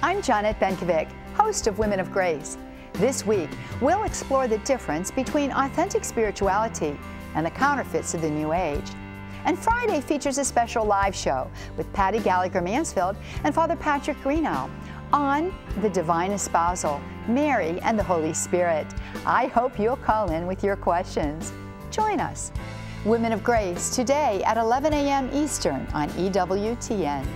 I'm Johnnette Benkovic, host of Women of Grace. This week, we'll explore the difference between authentic spirituality and the counterfeits of the New Age. And Friday features a special live show with Patti Gallagher Mansfield and Father Patrick Greenough on the divine espousal, Mary and the Holy Spirit. I hope you'll call in with your questions. Join us. Women of Grace today at 11 a.m. Eastern on EWTN.